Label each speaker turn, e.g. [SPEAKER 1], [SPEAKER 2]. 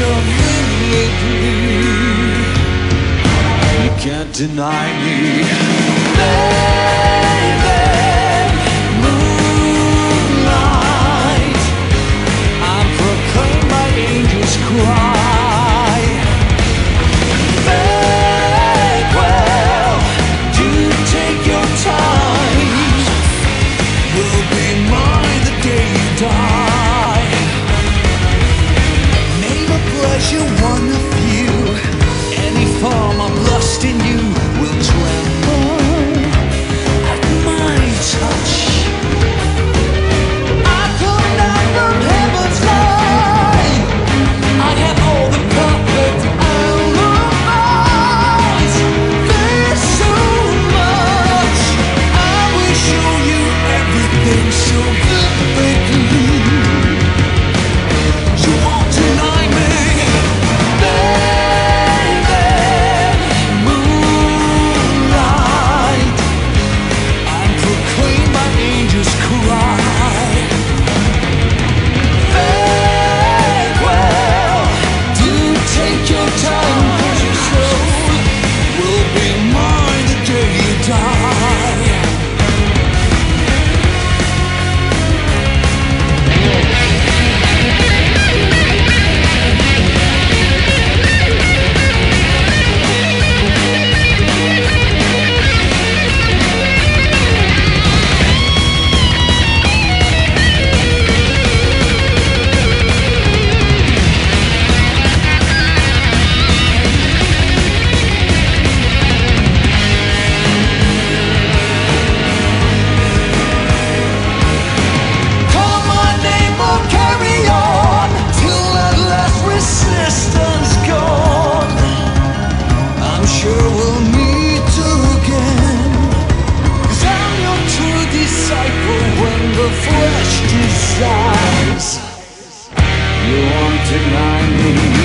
[SPEAKER 1] so lately. You can't deny me. resigning